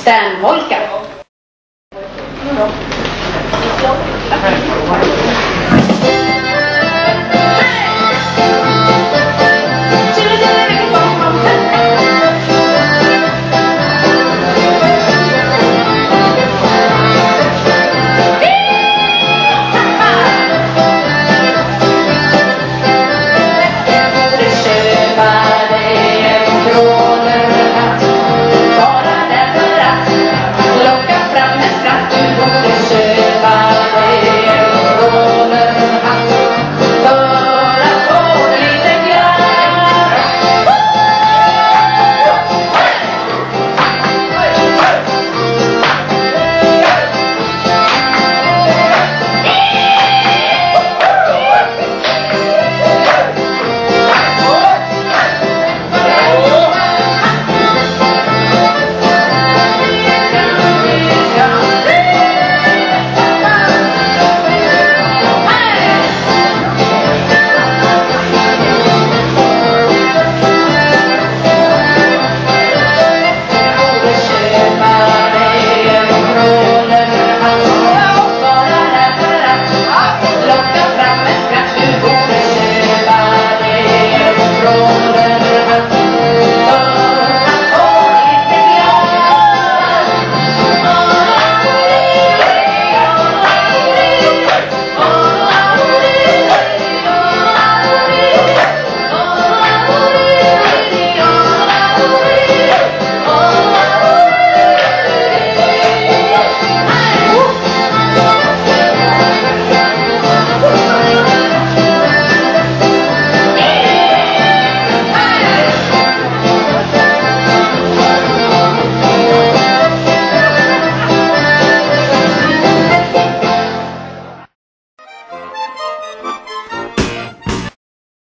Stenholka.